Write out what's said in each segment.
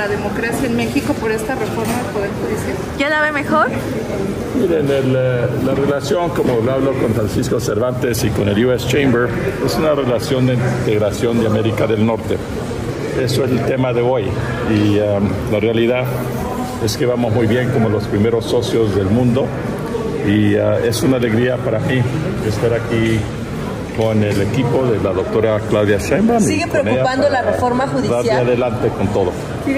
la democracia en México por esta reforma del Poder Judicial? ¿Ya la ve mejor? Miren, el, la relación, como lo hablo con Francisco Cervantes y con el US Chamber, es una relación de integración de América del Norte. Eso es el tema de hoy. Y um, la realidad es que vamos muy bien como los primeros socios del mundo. Y uh, es una alegría para mí estar aquí con el equipo de la doctora Claudia Sheinbaum. ¿Sigue preocupando la reforma judicial? Adelante con todo.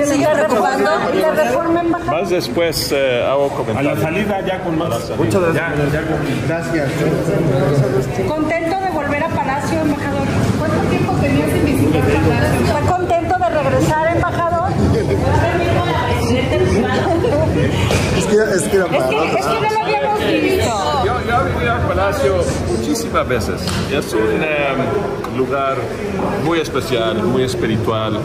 ¿Sigue, preocupando la reforma embajada? Más después eh, hago A comentarios. la salida ya con más. Muchas gracias. Ya, ya con- Gracias. ¿Contento de volver a Palacio, embajador? ¿Cuánto tiempo tenía sin visitar Palacio? ¿Está contento de regresar, embajador? Es que, es que era para Es que, es que no lo habíamos visto. Yo, yo he vivido al Palacio muchísimas veces. Es un em, lugar muy especial, muy espiritual.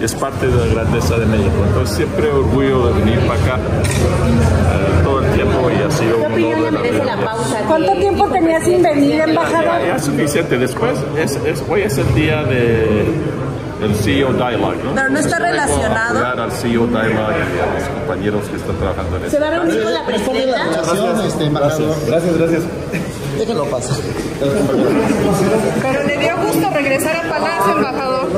Es parte de la grandeza de México. Entonces siempre orgullo de venir para acá eh, todo el tiempo y ha sido un honor. de merece la vida. ¿Cuánto tiempo tenía sin venir, Ya, embajador? ya es suficiente. Después, es, es- hoy es el día de el CEO Dialogue. ¿no? Pero no está a relacionado. apoyar al CEO Dialogue y a los compañeros que están trabajando en eso. ¿Se va a reunir con la presidenta? este, embajador. Gracias, gracias. Déjalo pasar. Gusto regresar a Palacio, embajador.